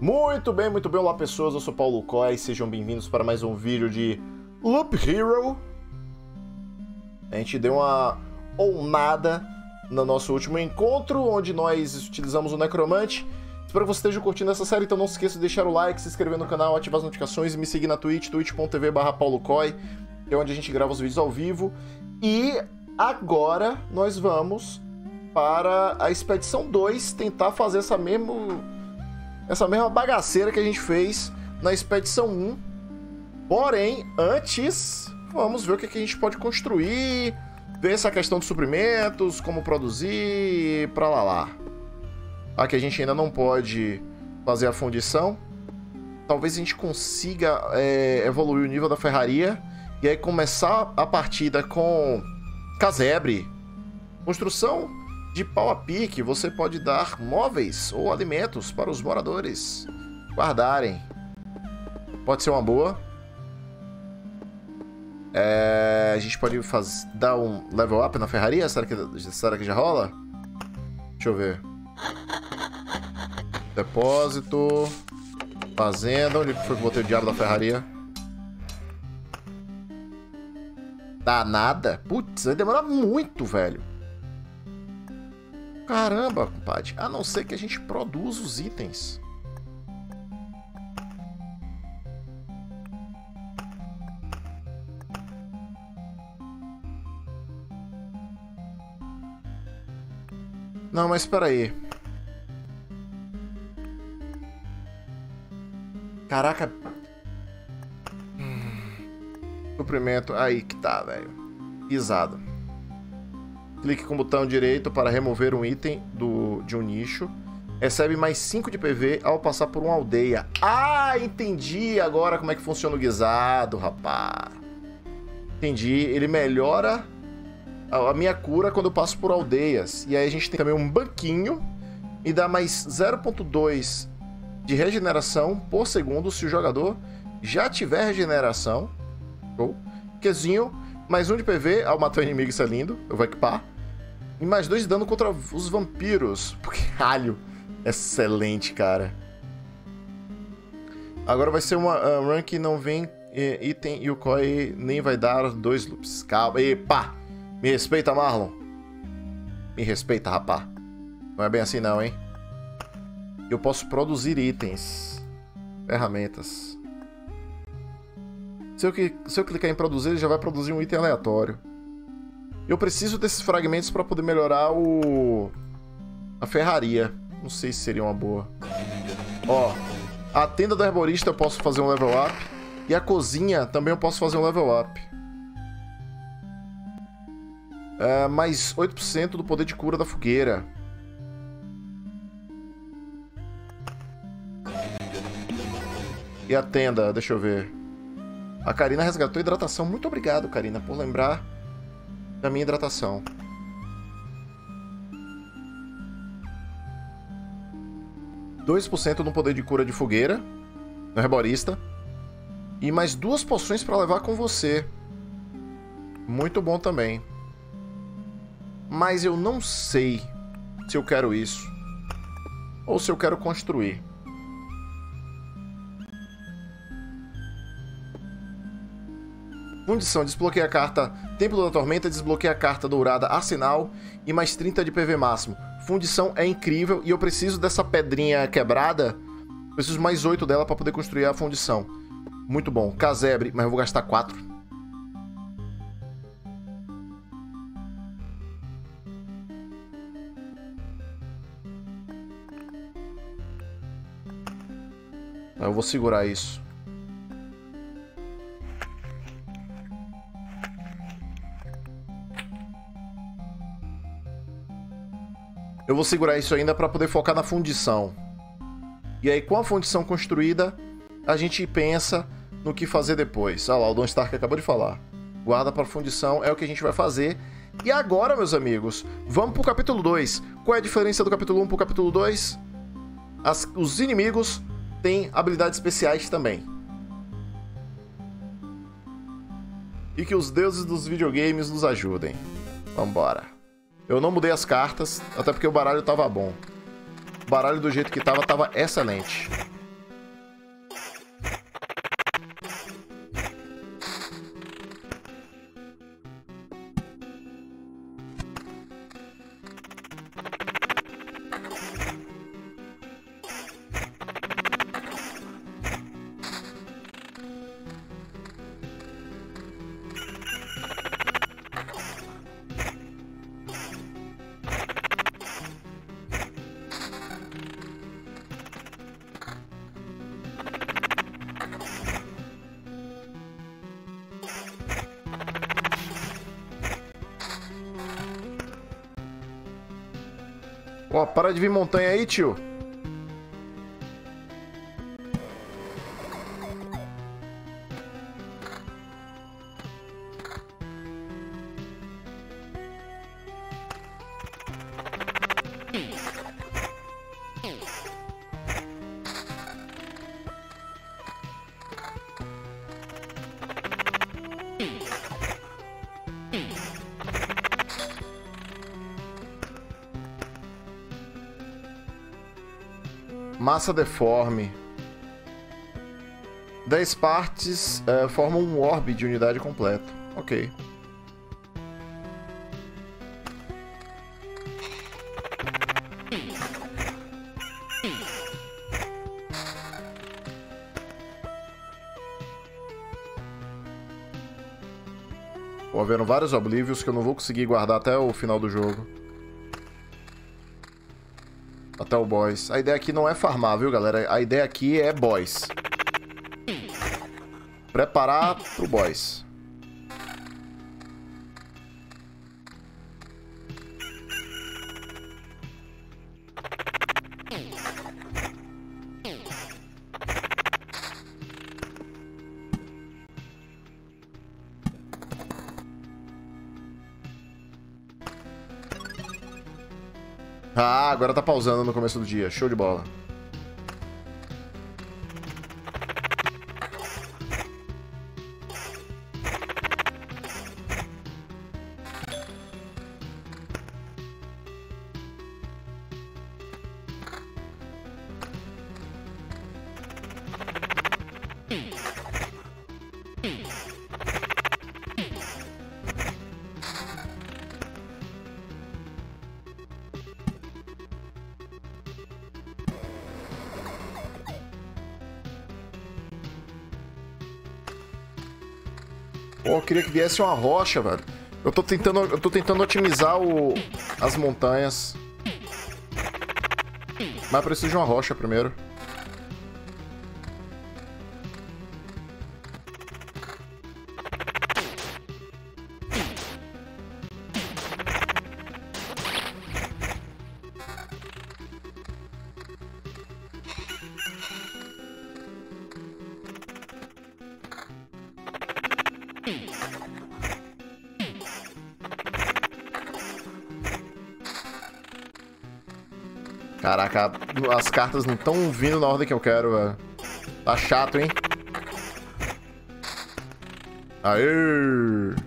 Muito bem, muito bem, olá pessoas, eu sou Paulo Coy, sejam bem-vindos para mais um vídeo de Loop Hero. A gente deu uma ou nada no nosso último encontro, onde nós utilizamos o Necromante. Espero que você esteja curtindo essa série, então não se esqueça de deixar o like, se inscrever no canal, ativar as notificações e me seguir na Twitch, twitch.tv barra é onde a gente grava os vídeos ao vivo. E agora nós vamos para a Expedição 2 tentar fazer essa mesmo essa mesma bagaceira que a gente fez na Expedição 1. Porém, antes, vamos ver o que, a gente pode construir, ver essa questão de suprimentos, como produzir, pra lá lá. Aqui a gente ainda não pode fazer a fundição. Talvez a gente consiga é, evoluir o nível da ferraria e aí começar a partida com casebre. Construção de pau a pique, você pode dar móveis ou alimentos para os moradores guardarem. Pode ser uma boa. É, a gente pode faz, dar um level up na ferraria? Será que, será que já rola? Deixa eu ver. Depósito. Fazenda. Onde foi que botei o diabo da ferraria? Dá nada? Putz, vai demorar muito, velho. Caramba, compadre. A não ser que a gente produza os itens. Não, mas espera aí. Caraca. Suprimento. Aí que tá, velho. Pisado. Clique com o botão direito para remover um item do, de um nicho. Recebe mais 5 de PV ao passar por uma aldeia. Ah, entendi agora como é que funciona o guisado, rapaz. Entendi. Ele melhora a minha cura quando eu passo por aldeias. E aí a gente tem também um banquinho e dá mais 0.2 de regeneração por segundo se o jogador já tiver regeneração. Show. Quezinho, mais um de PV ao matar o inimigo, isso é lindo. Eu vou equipar. E mais dois de dano contra os vampiros. Porque ralho. Excelente, cara. Agora vai ser uma uh, run que não vem item e o Koi nem vai dar dois loops. Calma. Epa! Me respeita, Marlon. Me respeita, rapá. Não é bem assim não, hein? Eu posso produzir itens. Ferramentas. Se eu, se eu clicar em produzir, ele já vai produzir um item aleatório. Eu preciso desses fragmentos para poder melhorar o... A ferraria. Não sei se seria uma boa. Ó, a tenda do herborista eu posso fazer um level up. E a cozinha também eu posso fazer um level up. Uh, mais 8% do poder de cura da fogueira. E a tenda, deixa eu ver. A Karina resgatou hidratação. Muito obrigado, Karina, por lembrar da minha hidratação. Dois por cento no poder de cura de fogueira, no herborista. E mais duas poções para levar com você. Muito bom também. Mas eu não sei se eu quero isso. Ou se eu quero construir. Fundição, desbloqueia a carta Templo da Tormenta, desbloqueia a carta dourada Arsenal e mais 30 de PV máximo. Fundição é incrível e eu preciso dessa pedrinha quebrada. Preciso mais 8 dela para poder construir a fundição. Muito bom. Casebre, mas eu vou gastar 4. Eu vou segurar isso. Eu vou segurar isso ainda para poder focar na fundição. E aí, com a fundição construída, a gente pensa no que fazer depois. Olha lá, o Don Stark acabou de falar. Guarda para fundição é o que a gente vai fazer. E agora, meus amigos, vamos pro capítulo 2. Qual é a diferença do capítulo 1 pro capítulo 2? As, os inimigos tem habilidades especiais também. E que os deuses dos videogames nos ajudem. Vambora. Eu não mudei as cartas, até porque o baralho tava bom. O baralho do jeito que tava, tava excelente. Ó, para de vir montanha aí, tio. Massa deforme. 10 partes é, formam um orbe de unidade completa. Ok. Havendo vários Oblivions que eu não vou conseguir guardar até o final do jogo. Até o boss. A ideia aqui não é farmar, viu, galera? A ideia aqui é boss. Preparar pro boss. Ah, agora tá pausando no começo do dia. Show de bola. Viesse uma rocha, velho. Eu tô tentando, eu tô tentando otimizar o, as montanhas. Mas preciso de uma rocha primeiro. Caraca, as cartas não estão vindo na ordem que eu quero, velho. Tá chato, hein? Aê!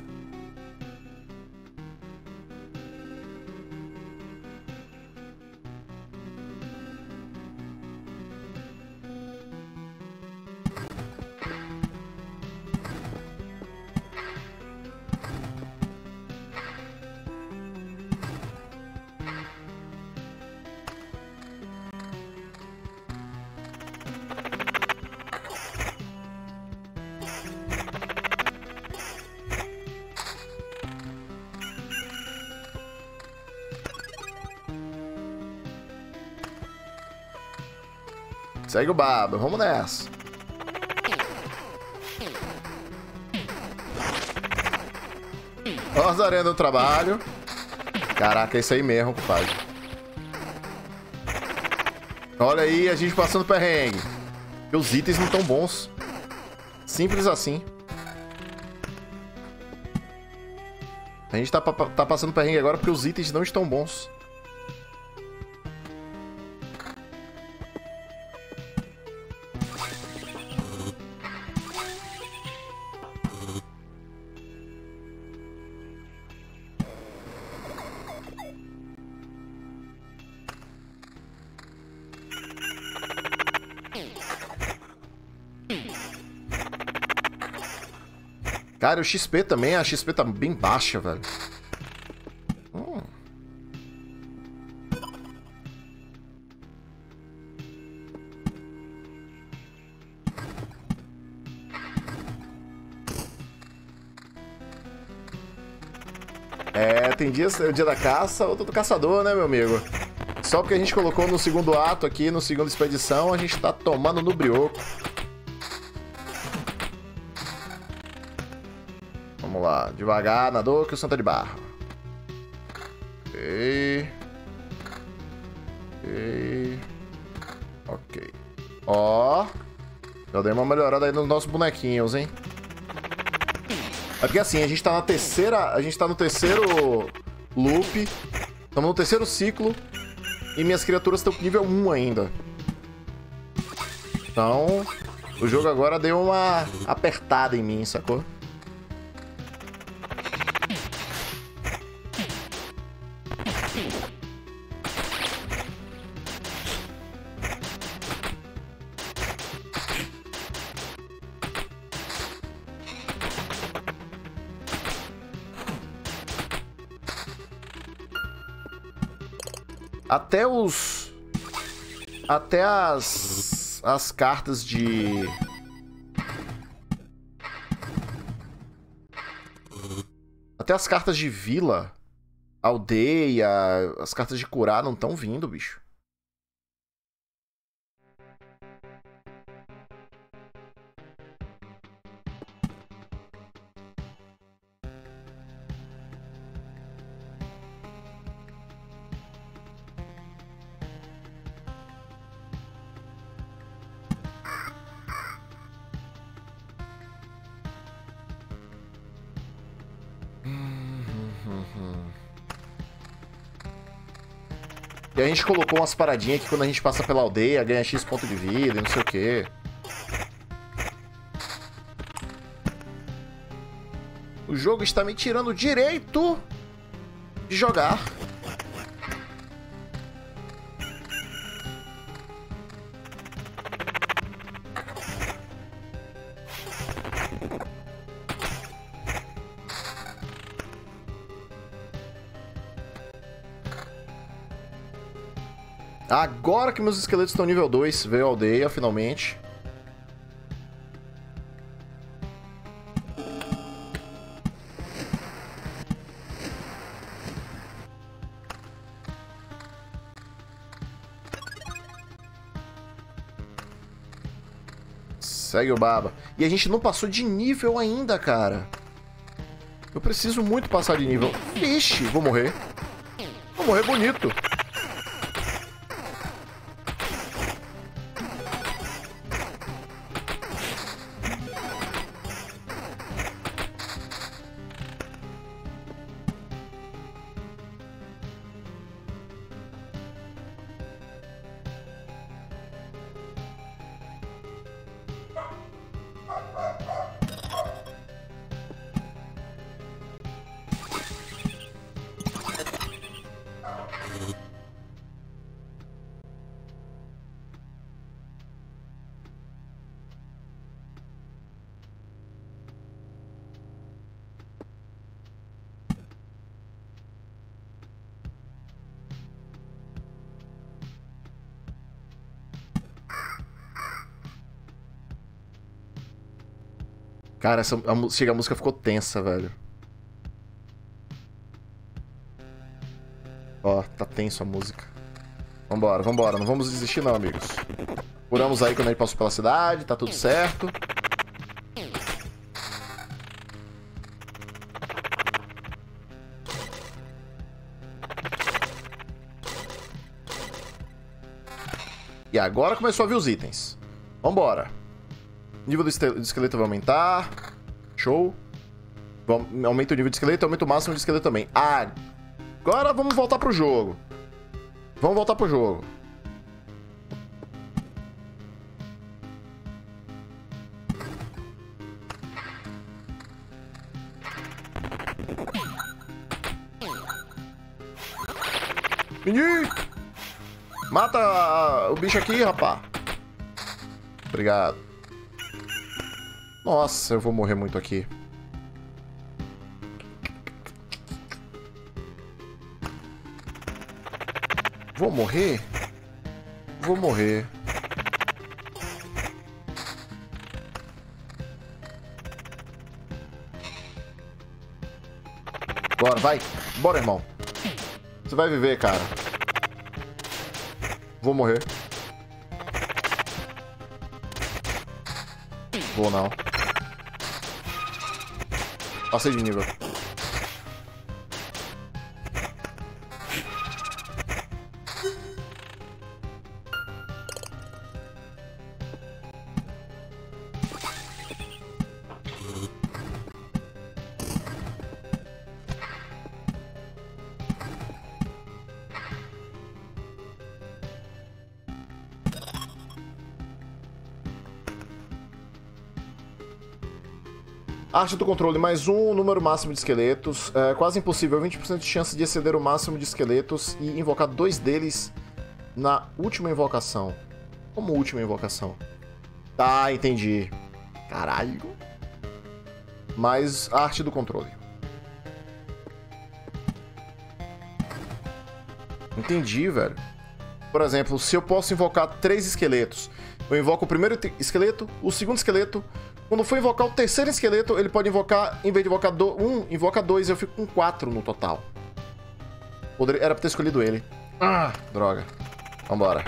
Segue o baba, vamos nessa. Nós arena do trabalho. Caraca, é isso aí mesmo, compadre. Olha aí, a gente passando perrengue. Os itens não tão bons. Simples assim. A gente tá, tá passando perrengue agora porque os itens não estão bons. O XP também, a XP tá bem baixa, velho. Hum. É, tem dias, é o dia da caça, outro do caçador, né, meu amigo? Só porque a gente colocou no segundo ato aqui, no segundo expedição, a gente tá tomando no brioco. Devagar, nadou que o Santa de barro. Ok. Ok. Ok. Ó. Já dei uma melhorada aí nos nossos bonequinhos, hein? É porque assim, a gente tá na terceira. A gente tá no terceiro loop. Estamos no terceiro ciclo. E minhas criaturas estão com nível 1 ainda. Então, o jogo agora deu uma apertada em mim, sacou? Até os. Até as. As cartas de. Até as cartas de vila, aldeia, as cartas de curar não estão vindo, bicho. E a gente colocou umas paradinhas que quando a gente passa pela aldeia ganha X ponto de vida e não sei o quê. O jogo está me tirando o direito de jogar. Agora que meus esqueletos estão nível 2, veio a aldeia, finalmente. Segue o baba. E a gente não passou de nível ainda, cara. Eu preciso muito passar de nível. Vixe, vou morrer. Vou morrer bonito. Cara, essa, a, chega a música ficou tensa, velho. Ó, tá tenso a música. Vambora, vambora. Não vamos desistir não, amigos. Curamos aí quando gente passou pela cidade, tá tudo certo. E agora começou a vir os itens. Vambora. Nível do esqueleto vai aumentar. Show. Aumenta o nível de esqueleto, aumenta o máximo de esqueleto também. Ah, agora vamos voltar pro jogo. Vamos voltar pro jogo. Menino! Mata o bicho aqui, rapá. Obrigado. Nossa, eu vou morrer muito aqui. Vou morrer? Vou morrer. Bora, vai. Bora, irmão. Você vai viver, cara. Vou morrer. Vou não. Passei de nível. Arte do controle mais um, número máximo de esqueletos. É quase impossível, 20% de chance de exceder o máximo de esqueletos e invocar dois deles na última invocação. Como última invocação? Tá, entendi. Caralho. Mais arte do controle. Entendi, velho. Por exemplo, se eu posso invocar três esqueletos, eu invoco o primeiro esqueleto, o segundo esqueleto, quando for invocar o terceiro esqueleto, ele pode invocar, em vez de invocar do, um, invoca dois, eu fico com quatro no total. Poderia, era pra ter escolhido ele. Ah, droga. Vambora.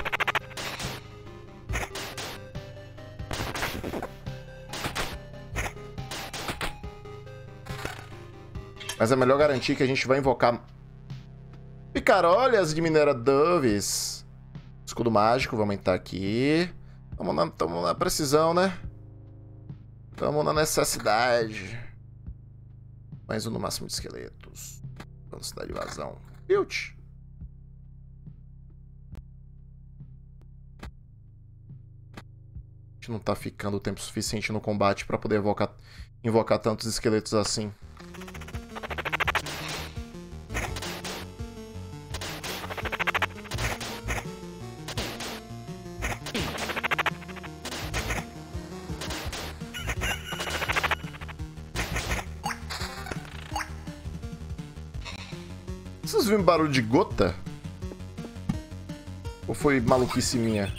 Mas é melhor garantir que a gente vai invocar picarolhas de mineradoves. Escudo mágico, vamos entrar aqui. Tamo na, tamo na precisão, né? Tamo na necessidade. Mais um no máximo de esqueletos. Velocidade de vazão. Build. A gente não tá ficando tempo suficiente no combate para poder invocar, invocar tantos esqueletos assim. Vocês viram barulho de gota? Ou foi maluquice minha?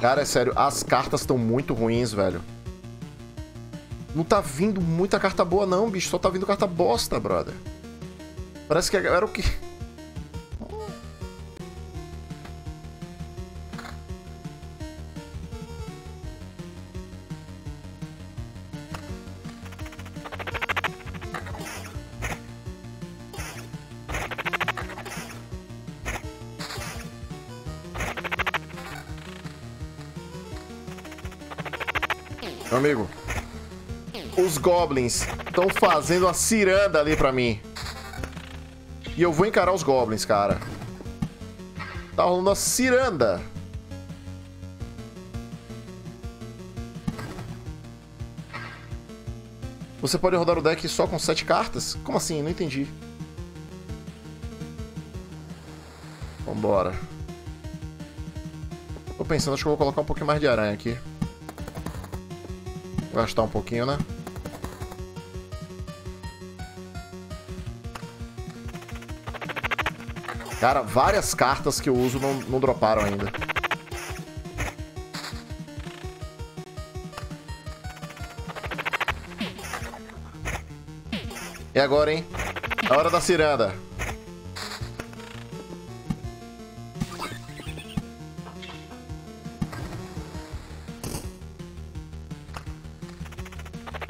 Cara, é sério, as cartas estão muito ruins, velho. Não tá vindo muita carta boa não, bicho. Só tá vindo carta bosta, brother. Parece que era o que... goblins estão fazendo uma ciranda ali pra mim. E eu vou encarar os goblins, cara. Tá rolando uma ciranda. Você pode rodar o deck só com sete cartas? Como assim? Não entendi. Vambora. Tô pensando, acho que eu vou colocar um pouquinho mais de aranha aqui. Gastar um pouquinho, né? Cara, várias cartas que eu uso não, não droparam ainda. E agora, hein? A hora da ciranda.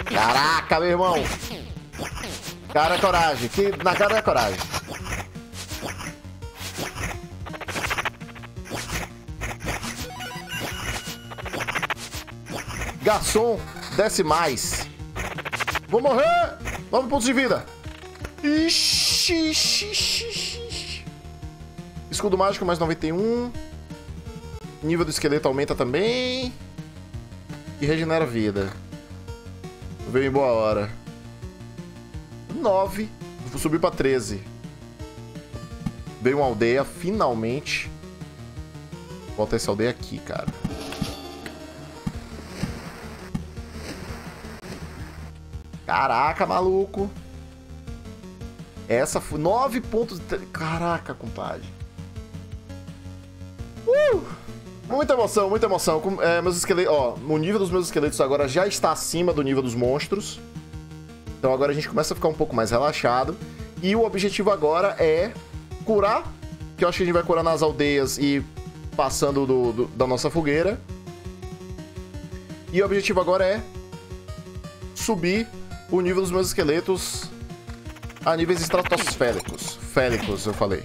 Caraca, meu irmão. Cara é coragem. Que na cara é coragem. Garçom, desce mais. Vou morrer. Nove pontos de vida. Ixi, ixi, ixi. Escudo mágico mais 91. Nível do esqueleto aumenta também. E regenera vida. Veio em boa hora. 9. Vou subir pra 13. Veio uma aldeia, finalmente. Bota essa aldeia aqui, cara. Caraca, maluco. Essa foi 9 pontos. Caraca, compadre. Uh! Muita emoção, muita emoção. É, meus esqueletos, ó, o nível dos meus esqueletos agora já está acima do nível dos monstros. Então agora a gente começa a ficar um pouco mais relaxado. E o objetivo agora é curar, que eu acho que a gente vai curar nas aldeias e passando do, do, da nossa fogueira. E o objetivo agora é subir o nível dos meus esqueletos a níveis estratosféricos. Félicos, eu falei.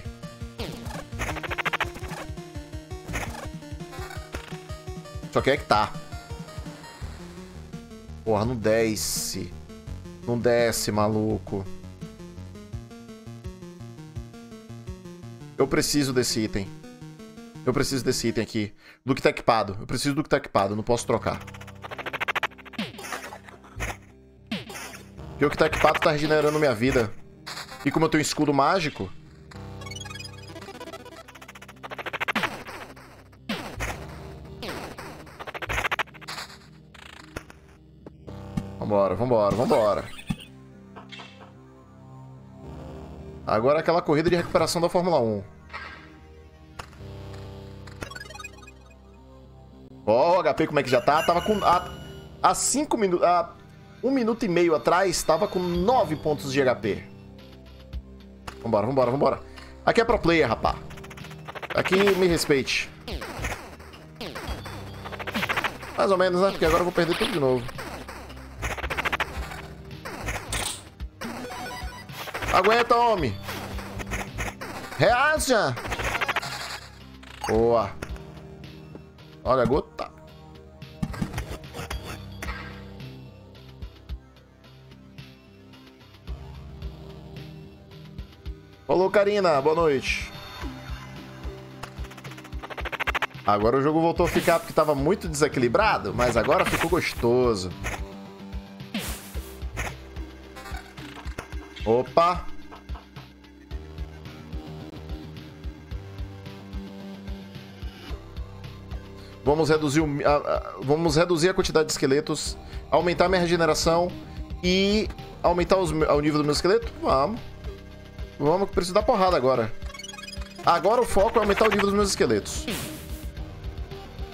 Só que é que tá. Porra, não desce. Não desce, maluco. Eu preciso desse item. Eu preciso desse item aqui. Do que tá equipado. Eu preciso do que tá equipado. Não posso trocar. E o que tá equipado tá regenerando minha vida. E como eu tenho escudo mágico... Vambora, vambora, vambora. Agora é aquela corrida de recuperação da Fórmula 1. Ó, oh, o HP como é que já tá? Tava com... Há 5 minutos... um minuto e meio atrás, tava com 9 pontos de HP. Vambora, vambora, vambora. Aqui é pro player, rapá. Aqui me respeite. Mais ou menos, né? Porque agora eu vou perder tudo de novo. Aguenta, homem. Reaja. Boa. Olha gota. Falou, Karina. Boa noite. Agora o jogo voltou a ficar porque estava muito desequilibrado, mas agora ficou gostoso. Opa! Vamos reduzir, o, a, a, vamos reduzir a quantidade de esqueletos, aumentar minha regeneração e aumentar os, o nível do meu esqueleto? Vamos. Vamos, preciso dar porrada agora. Agora o foco é aumentar o nível dos meus esqueletos.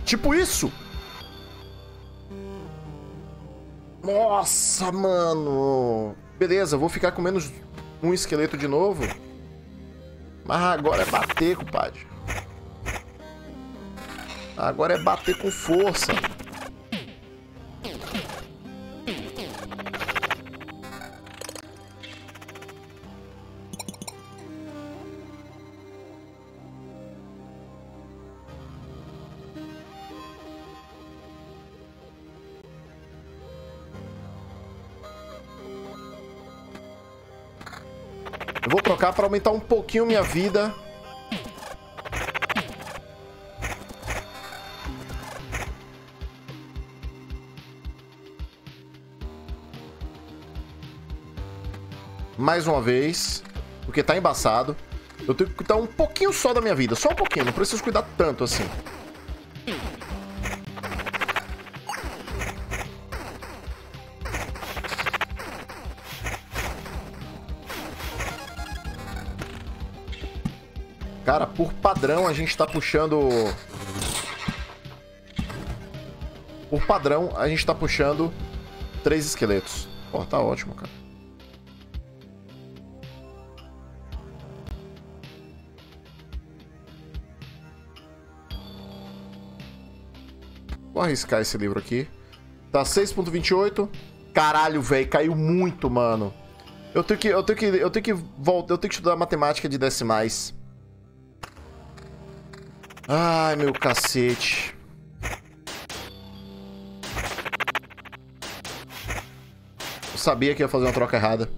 Tipo isso! Nossa, mano! Beleza, vou ficar com menos um esqueleto de novo. Mas agora é bater, compadre. Agora é bater com força. Trocar para aumentar um pouquinho minha vida. Mais uma vez. Porque tá embaçado. Eu tenho que cuidar um pouquinho só da minha vida. Só um pouquinho. Não preciso cuidar tanto assim. Cara, por padrão a gente tá puxando... Por padrão a gente tá puxando três esqueletos. Pô, tá ótimo, cara. Vou arriscar esse livro aqui. Tá 6.28. Caralho, velho, caiu muito, mano. Eu tenho que eu tenho que eu tenho que voltar, eu tenho que estudar matemática de decimais. Ai, meu cacete. Eu sabia que ia fazer uma troca errada.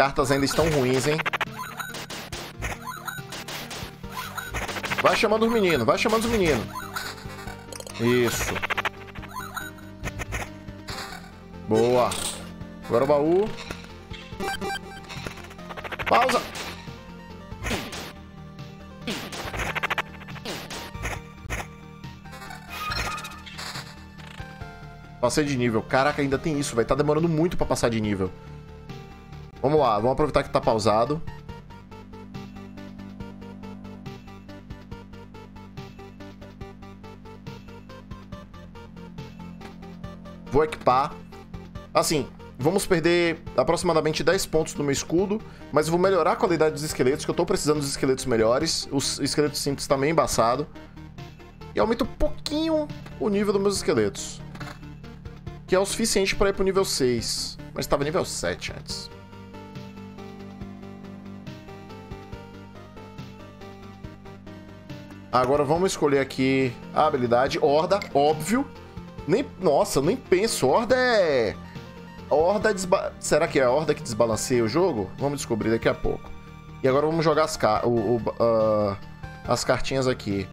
Cartas ainda estão ruins, hein? Vai chamando os meninos, vai chamando os meninos. Isso. Boa. Agora o baú. Pausa. Passei de nível. Caraca, ainda tem isso, vai Tá demorando muito pra passar de nível. Lá, vamos aproveitar que tá pausado. Vou equipar. Assim, vamos perder aproximadamente 10 pontos no meu escudo, mas vou melhorar a qualidade dos esqueletos, que eu tô precisando dos esqueletos melhores. Os esqueletos simples tá meio embaçado. E aumenta um pouquinho o nível dos meus esqueletos. Que é o suficiente para ir pro nível 6. Mas estava nível 7 antes. Agora vamos escolher aqui a habilidade. Horda, óbvio. Nem, nossa, nem penso. Horda é... Horda desba... Será que é a horda que desbalanceia o jogo? Vamos descobrir daqui a pouco. E agora vamos jogar as, ca... o, o, uh, as cartinhas aqui.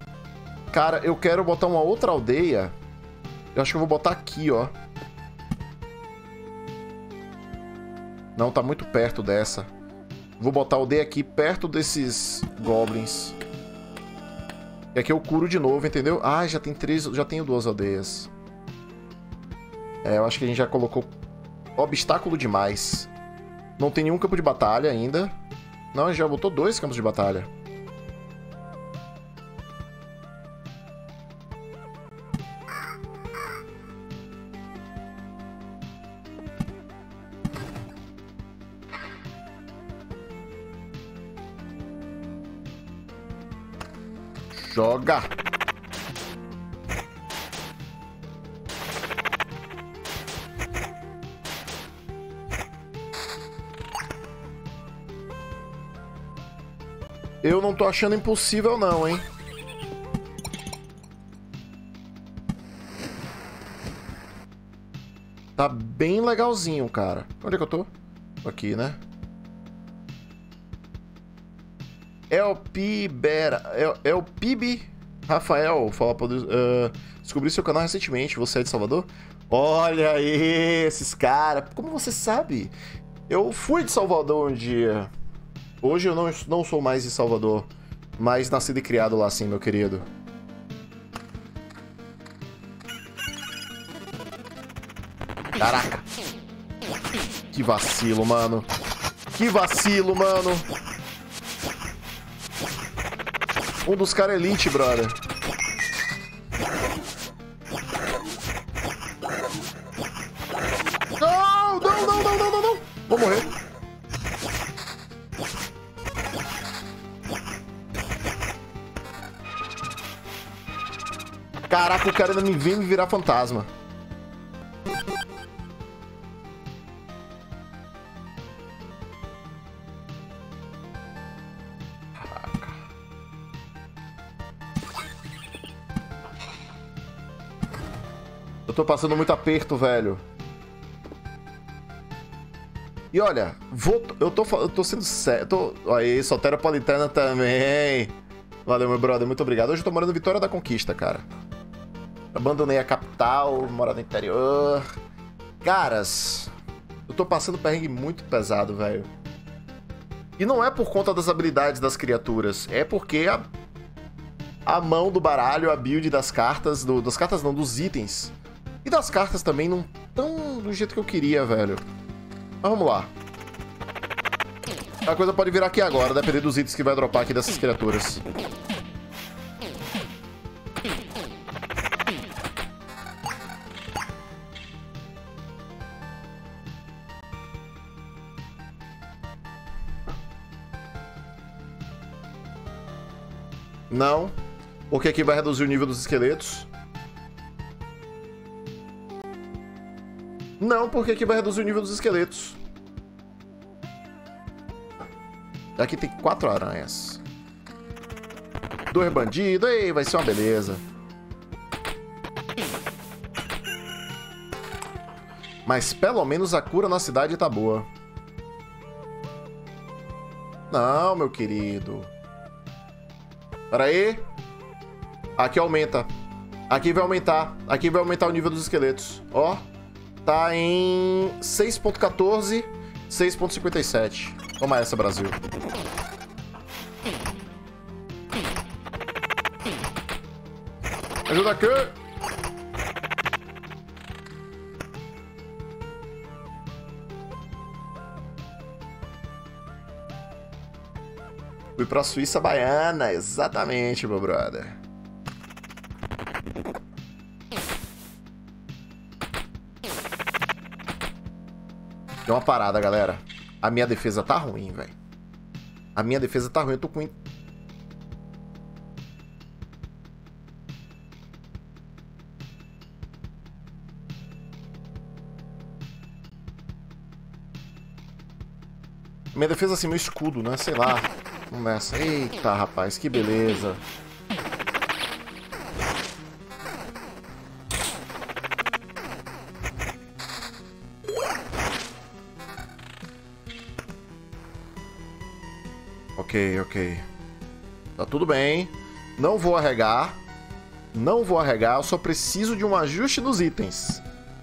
Cara, eu quero botar uma outra aldeia. Eu acho que eu vou botar aqui, ó. Não, tá muito perto dessa. Vou botar a aldeia aqui perto desses goblins. E aqui eu curo de novo, entendeu? Ah, já tem três, já tenho duas aldeias. É, eu acho que a gente já colocou obstáculo demais. Não tem nenhum campo de batalha ainda. Não, a gente já botou dois campos de batalha. Joga! Eu não tô achando impossível não, hein? Tá bem legalzinho, cara. Onde é que eu tô? Aqui, né? O Pibera. É, é o Pib Rafael. Fala pra, uh, descobri seu canal recentemente. Você é de Salvador? Olha aí, esses caras. Como você sabe? Eu fui de Salvador um dia. Hoje eu não, não sou mais de Salvador. Mas nascido e criado lá, sim, meu querido. Caraca. Que vacilo, mano. Que vacilo, mano. Um dos caras elite, brother. Não, não, não, não, não, não, não. Vou morrer. Caraca, o cara ainda me vem me virar fantasma. Passando muito aperto, velho. E olha, vou, eu, tô, eu tô sendo sério. Tô, aí, Soteropolitana também. Valeu, meu brother, muito obrigado. Hoje eu tô morando em Vitória da Conquista, cara. Abandonei a capital, moro no interior. Caras, eu tô passando perrengue muito pesado, velho. E não é por conta das habilidades das criaturas, é porque a, a mão do baralho, a build das cartas, do, das cartas não, dos itens, e das cartas também não tão do jeito que eu queria, velho. Mas vamos lá. A coisa pode virar aqui agora, dependendo dos itens que vai dropar aqui dessas criaturas. Não, porque aqui vai reduzir o nível dos esqueletos. Não, porque aqui vai reduzir o nível dos esqueletos. Aqui tem quatro aranhas. Dois bandidos. Ei, vai ser uma beleza. Mas pelo menos a cura na cidade tá boa. Não, meu querido. Pera aí. Aqui aumenta. Aqui vai aumentar. Aqui vai aumentar o nível dos esqueletos. Ó tá em 6.14, 6.57. Toma essa, Brasil. Ajuda aqui! Fui pra Suíça Baiana, exatamente, meu brother. Tem uma parada, galera. A minha defesa tá ruim, velho. A minha defesa tá ruim. Eu tô com... Minha defesa, assim, meu escudo, né? Sei lá. Vamos nessa. Eita, rapaz, que beleza. Ok, ok. Tá tudo bem. Não vou arregar. Não vou arregar, eu só preciso de um ajuste nos itens.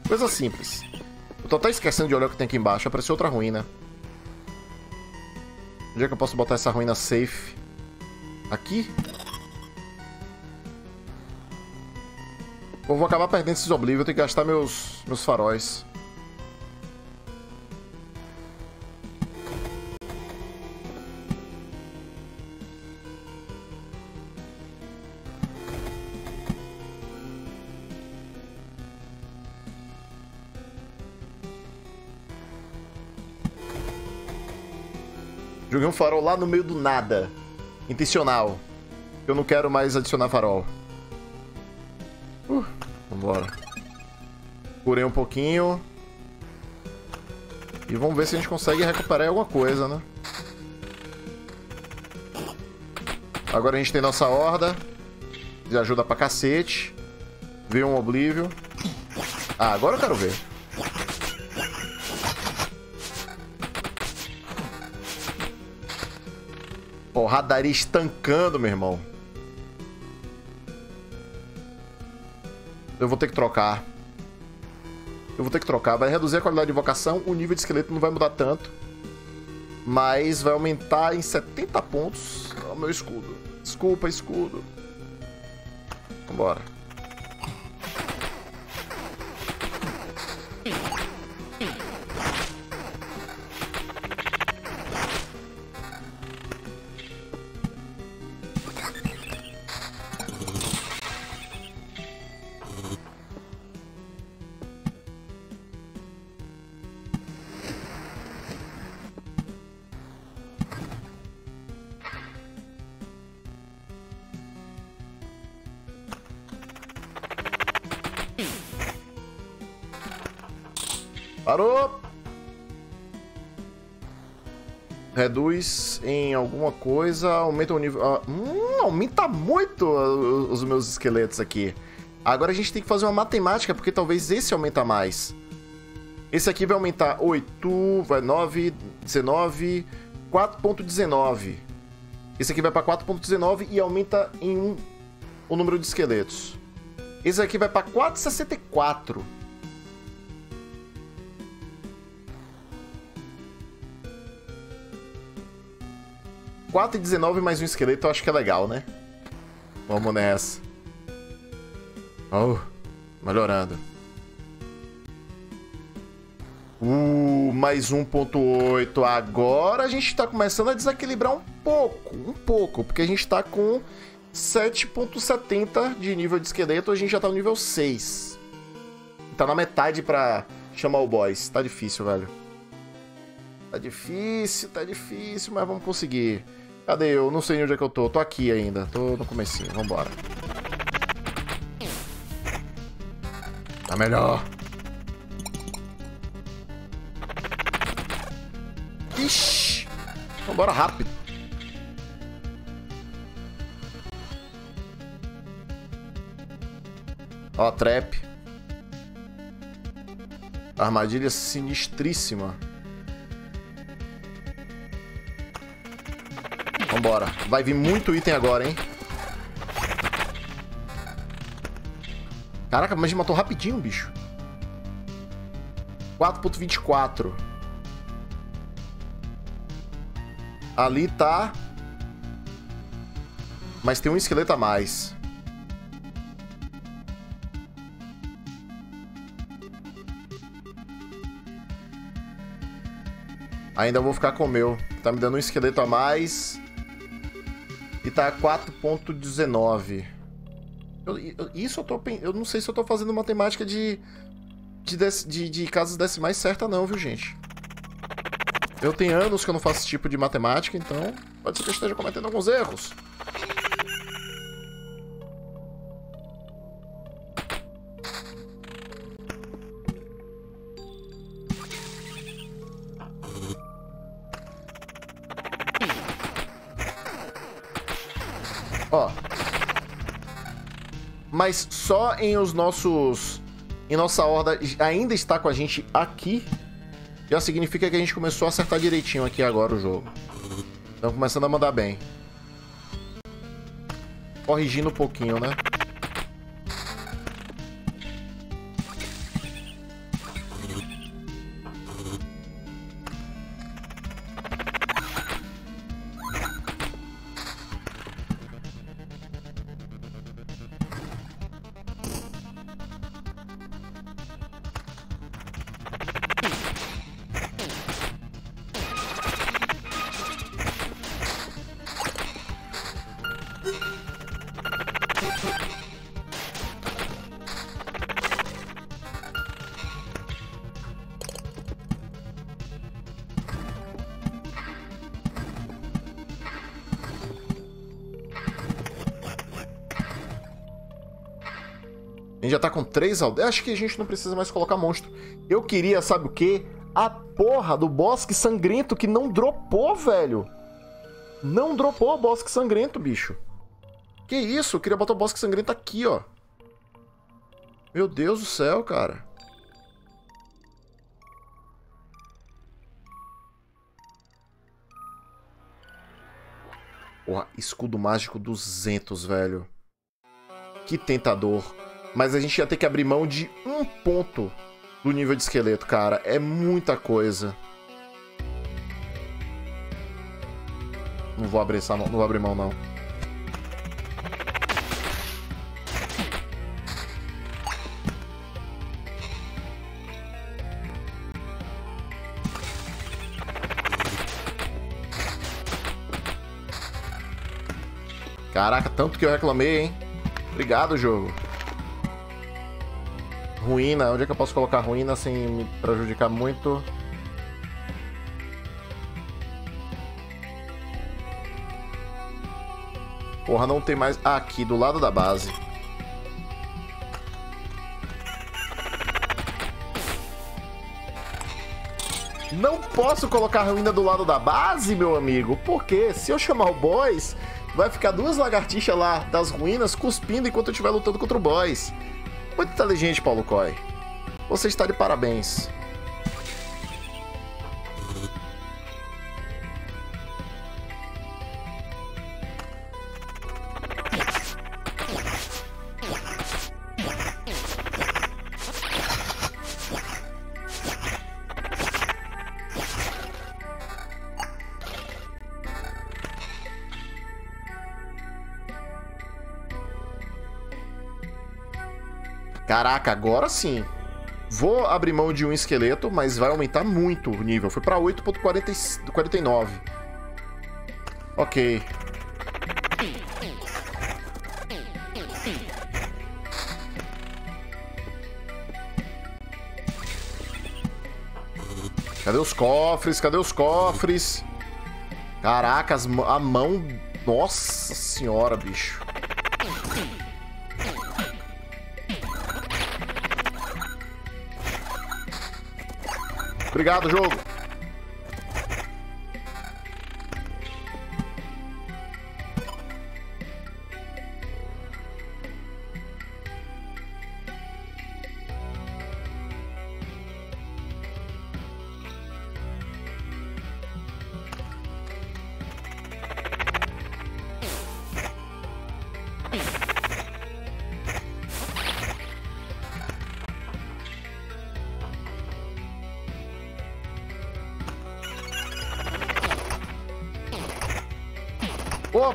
Coisa simples. Eu tô até esquecendo de olhar o que tem aqui embaixo. Apareceu outra ruína. Onde é que eu posso botar essa ruína safe? Aqui? Eu vou acabar perdendo esses oblivos. Eu tenho que gastar meus, meus faróis. Farol lá no meio do nada. Intencional. Eu não quero mais adicionar farol. Uh, vambora. Curei um pouquinho. E vamos ver se a gente consegue recuperar alguma coisa, né? Agora a gente tem nossa horda. Ajuda pra cacete. Veio um Oblivion. Ah, agora eu quero ver. Porradaria estancando, meu irmão. Eu vou ter que trocar. Eu vou ter que trocar. Vai reduzir a qualidade de invocação. O nível de esqueleto não vai mudar tanto. Mas vai aumentar em 70 pontos o meu escudo. Desculpa, escudo. Vambora. Reduz em alguma coisa, aumenta o nível... Ah, hum, aumenta muito os meus esqueletos aqui. Agora a gente tem que fazer uma matemática, porque talvez esse aumenta mais. Esse aqui vai aumentar 8, vai 9, 19, 4.19. Esse aqui vai para 4.19 e aumenta em 1 o número de esqueletos. Esse aqui vai para 4.64. 4 e 19 mais um esqueleto eu acho que é legal, né? Vamos nessa. Oh, melhorando. Uh, mais 1.8. Agora a gente tá começando a desequilibrar um pouco, um pouco, porque a gente tá com 7.70 de nível de esqueleto, a gente já tá no nível 6. Tá na metade pra chamar o boss. Tá difícil, velho. Tá difícil, tá difícil, mas vamos conseguir. Cadê eu? Não sei onde é que eu tô. Tô aqui ainda. Tô no comecinho. Vambora. Tá melhor. Ixi. Vambora rápido. Ó, trap. Armadilha sinistríssima. Vambora. Vai vir muito item agora, hein? Caraca, mas me matou rapidinho, bicho. 4.24. Ali tá... Mas tem um esqueleto a mais. Ainda vou ficar com o meu. Tá me dando um esqueleto a mais. Tá 4.19. Isso eu tô Eu não sei se eu tô fazendo matemática de. De, de, de casas decimais certa, não, viu, gente? Eu tenho anos que eu não faço esse tipo de matemática, então pode ser que eu esteja cometendo alguns erros. Mas só em os nossos... Em nossa horda ainda está com a gente aqui. Já significa que a gente começou a acertar direitinho aqui agora o jogo. Estão começando a mandar bem. Corrigindo um pouquinho, né? Com três aldeias. Acho que a gente não precisa mais colocar monstro. Eu queria, sabe o quê? A porra do bosque sangrento que não dropou, velho. Não dropou o bosque sangrento, bicho. Que isso? Eu queria botar o bosque sangrento aqui, ó. Meu Deus do céu, cara. Porra, escudo mágico 200, velho. Que tentador. Mas a gente ia ter que abrir mão de um ponto do nível de esqueleto, cara. É muita coisa. Não vou abrir essa, não vou abrir mão, não. Caraca, tanto que eu reclamei, hein? Obrigado, jogo. Ruína, onde é que eu posso colocar ruína sem me prejudicar muito? Porra, não tem mais... Ah, aqui, do lado da base. Não posso colocar ruína do lado da base, meu amigo. Porque se eu chamar o boss, vai ficar duas lagartixas lá das ruínas cuspindo enquanto eu estiver lutando contra o boss. Muito inteligente, Paulo Coy. Você está de parabéns. Caraca, agora sim. Vou abrir mão de um esqueleto, mas vai aumentar muito o nível. Foi pra 8.49. Ok. Cadê os cofres? Cadê os cofres? Caraca, a mão... Nossa senhora, bicho. Obrigado, jogo.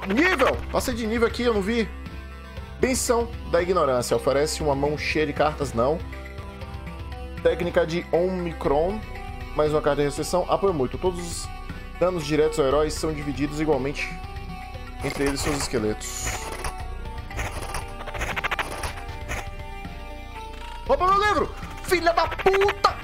Nível! Passei de nível aqui, eu não vi. Benção da ignorância. Oferece uma mão cheia de cartas, não. Técnica de Omicron. Mais uma carta de restrição. Apoio muito. Todos os danos diretos ao herói são divididos igualmente entre eles e seus esqueletos. Rouba meu livro! Filha da puta!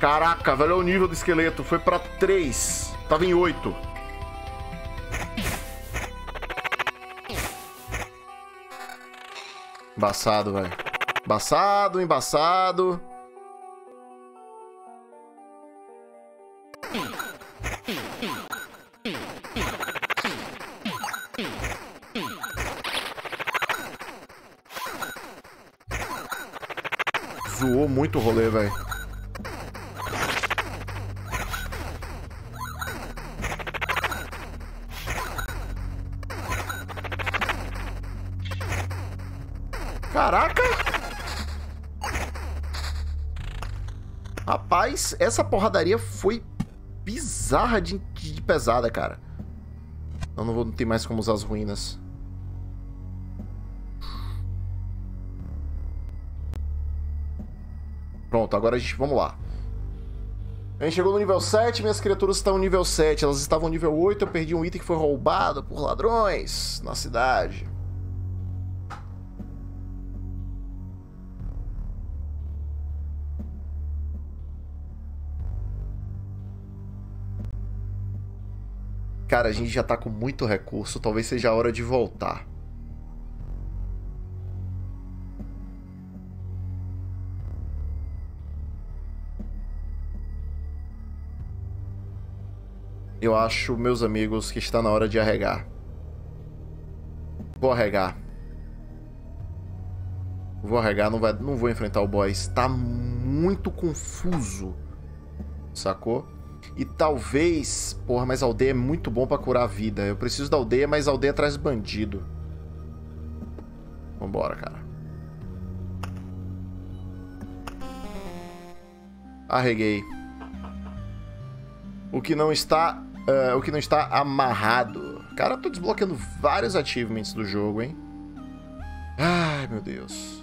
Caraca, velho, o nível do esqueleto. Foi pra 3. Tava em 8. Embaçado, velho. Embaçado, embaçado. Zoou muito o rolê, velho. Rapaz, essa porradaria foi bizarra de, de pesada, cara. Eu não vou não ter mais como usar as ruínas. Pronto, agora a gente... Vamos lá. A gente chegou no nível 7, minhas criaturas estão no nível 7. Elas estavam no nível 8, eu perdi um item que foi roubado por ladrões na cidade. Cara, a gente já tá com muito recurso, talvez seja a hora de voltar. Eu acho, meus amigos, que está na hora de arregar. Vou arregar. Vou arregar, não, vai, não vou enfrentar o boss. Tá muito confuso. Sacou? E talvez... Porra, mas aldeia é muito bom pra curar a vida. Eu preciso da aldeia, mas a aldeia traz bandido. Vambora, cara. Arreguei. O que não está... Uh, o que não está amarrado. Cara, eu tô desbloqueando vários achievements do jogo, hein? Ai, meu Deus.